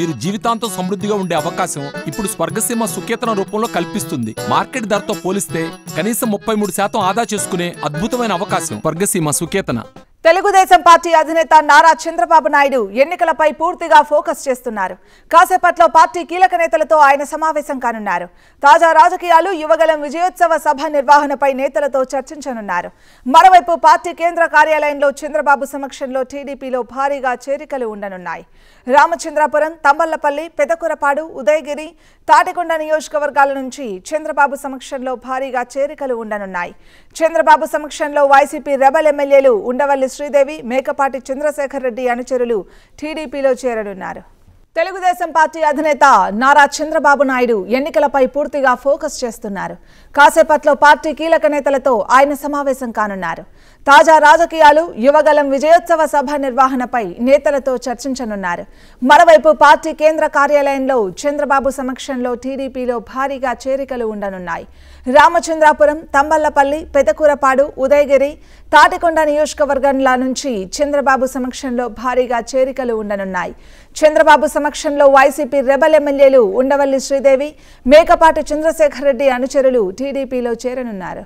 మీరు జీవితాంతం సమృద్ధిగా ఉండే అవకాశం ఇప్పుడు స్వర్గసీమ సుకేతన రూపంలో కల్పిస్తుంది. మార్కెట్ ధరతో పోలిస్తే కనీసం ముప్పై మూడు శాతం ఆదా చేసుకునే అద్భుతమైన అవకాశం స్వర్గసీమ సుకేతన. తెలుగుదేశం పార్టీ అధినేత నారా చంద్రబాబు నాయుడు ఎన్నికలపై పూర్తిగా ఫోకస్ చేస్తున్నారు. కాసేపట్లో పార్టీ కీలక నేతలతో ఆయన సమావేశం కానున్నారు. తాజా రాజకీయాలు యువగలం విజయోత్సవ సభ నిర్వహణపై నేతలతో చర్చించనున్నారు. మరోవైపు పార్టీ కేంద్ర కార్యాలయంలో చంద్రబాబు సమక్షంలో టీడీపీలో భారీగా చేరికలు ఉండనున్నాయి. రామచంద్రాపురం తంబళ్ళపల్లి పెదకురపాడు ఉదయగిరి తాటికొండ నియోజకవర్గాల నుంచి చంద్రబాబు సమక్షంలో భారీగా చేరికలు ఉండనున్నాయి. చంద్రబాబు సమక్షంలో వైసీపీ రెబల్ ఎమ్మెల్యేలు ఉండవల్లి శ్రీదేవి మేకపాటి చంద్రశేఖర్ రెడ్డి అనుచరులు టీడీపీలో చేరనున్నారు. తెలుగుదేశం పార్టీ అధినేత నారా చంద్రబాబు నాయుడు ఎన్నికలపై పూర్తిగా ఫోకస్ చేస్తున్నారు. కాసేపట్లో పార్టీ కీలక నేతలతో ఆయన సమావేశం కానున్నారు. తాజా రాజకీయాలు యువగలం విజయోత్సవ సభ నిర్వహణపై నేతలతో చర్చించనున్నారు. మరోవైపు పార్టీ కేంద్ర కార్యాలయంలో చంద్రబాబు సమక్షంలో టీడీపీలో భారీగా చేరికలు ఉండనున్నాయి. రామచంద్రాపురం తంబళ్ళపల్లి పెదకూరపాడు ఉదయగిరి తాటికొండ నియోజకవర్గంలా నుంచి చంద్రబాబు సమక్షంలో భారీగా చేరికలు ఉండనున్నాయి. చంద్రబాబు సమక్షంలో వైసీపీ రెబల్ ఎమ్మెల్యేలు ఉండవల్లి శ్రీదేవి మేకపాటి చంద్రశేఖర్ రెడ్డి అనుచరులు టీడీపీలో చేరనున్నారు.